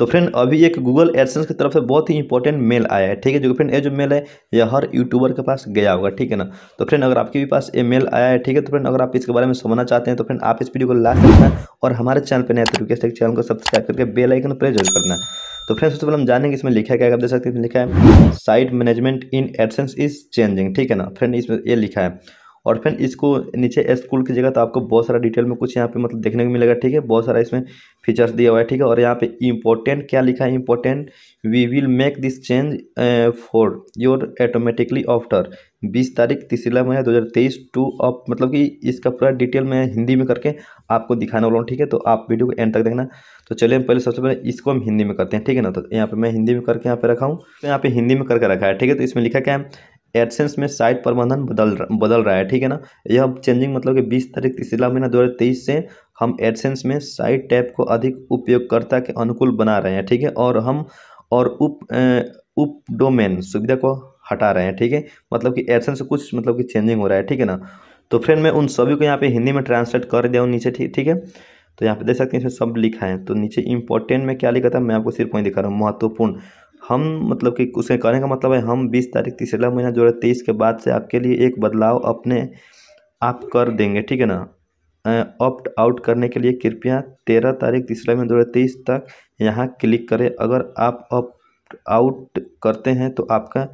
तो फ्रेंड अभी एक गूगल एडसेंस की तरफ़ से बहुत ही इंपॉर्टेंट मेल आया है, ठीक है? जो फ्रेंड ये जो मेल है यह हर यूट्यूबर के पास गया होगा, ठीक है ना? तो फ्रेंड अगर आपके भी पास ये मेल आया है, ठीक है? तो फ्रेंड अगर आप इसके बारे में समझना चाहते हैं तो फ्रेंड आप इस वीडियो को लास्ट रखना और हमारे चैनल पर नए तो रिक्वेस्ट है चैनल को सब्सक्राइब करके बेल आइकन प्रेस ज़रूर करना। तो फ्रेंड सबसे पहले हम जानेंगे इसमें लिखा है क्या, आप देख सकते हैं लिखा है site management in AdSense is changing ठीक है ना? फ्रेंड इसमें ये लिखा है और फिर इसको नीचे स्कूल की जगह तो आपको बहुत सारा डिटेल में कुछ यहाँ पे मतलब देखने को मिलेगा, ठीक है? बहुत सारा इसमें फीचर्स दिया हुआ है, ठीक है? और यहाँ पे इम्पोर्टेंट क्या लिखा है? Important we will make this change for your automatically after बीस तारीख तीसरा महीना दो हज़ार तेईस टू अप मतलब कि इसका पूरा डिटेल मैं हिंदी में करके आपको दिखाने वाला हूँ, ठीक है? तो आप वीडियो को एंड तक देखना। तो चलिए हम पहले सबसे पहले इसको हम हिंदी में करते हैं, ठीक है ना? तो यहाँ पे मैं हिंदी में करके यहाँ पे रखा हूँ। तो यहाँ पे हिंदी में करके रखा है, ठीक है? तो इसमें लिखा क्या है? एडसेंस में साइट प्रबंधन बदल बदल रहा है, ठीक है ना? यह चेंजिंग मतलब कि बीस तारीख तीसरा महीना दो हज़ार तेईस से हम एडसेंस में साइट टैब को अधिक उपयोगकर्ता के अनुकूल बना रहे हैं, ठीक है? और हम, और उप उप डोमेन सुविधा को हटा रहे हैं, ठीक है? मतलब कि एडसेंस से कुछ मतलब कि चेंजिंग हो रहा है, ठीक है ना? तो फ्रेंड मैं उन सभी को यहाँ पे हिंदी में ट्रांसलेट कर दिया हूँ नीचे, ठीक है? तो यहाँ पे देख सकते हैं, इसमें सब लिखा है। तो नीचे इंपॉर्टेंट में क्या लिखा था, मैं आपको सिर्फ़ वहीं दिखा रहा हूँ, महत्वपूर्ण। हम मतलब कि उसके कहने का मतलब है, हम बीस तारीख तीसरा महीना जो है तेईस के बाद से आपके लिए एक बदलाव अपने आप कर देंगे, ठीक है ना? ऑप्ट आउट करने के लिए कृपया तेरह तारीख तीसरा महीना दो हज़ार तेईस तक यहाँ क्लिक करें। अगर आप ऑप्ट आउट करते हैं तो आपका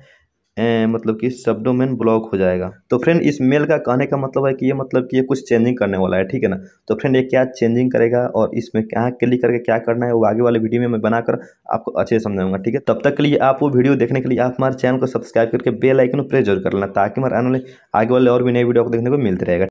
मतलब कि सब डोमेन ब्लॉक हो जाएगा। तो फ्रेंड इस मेल का कहने का मतलब है कि ये मतलब कि ये कुछ चेंजिंग करने वाला है, ठीक है ना? तो फ्रेंड ये क्या चेंजिंग करेगा और इसमें कहाँ क्लिक करके क्या करना है, वो आगे वाले वीडियो में मैं बनाकर आपको अच्छे से समझाऊँगा, ठीक है? तब तक के लिए आप वो वीडियो देखने के लिए आप हमारे चैनल को सब्सक्राइब करके बेलाइकन प्रेस ज़रूर कर लेना, ताकि हमारे आने वाले आगे वाले और भी नए वीडियो को देखने को मिलते रहेगा।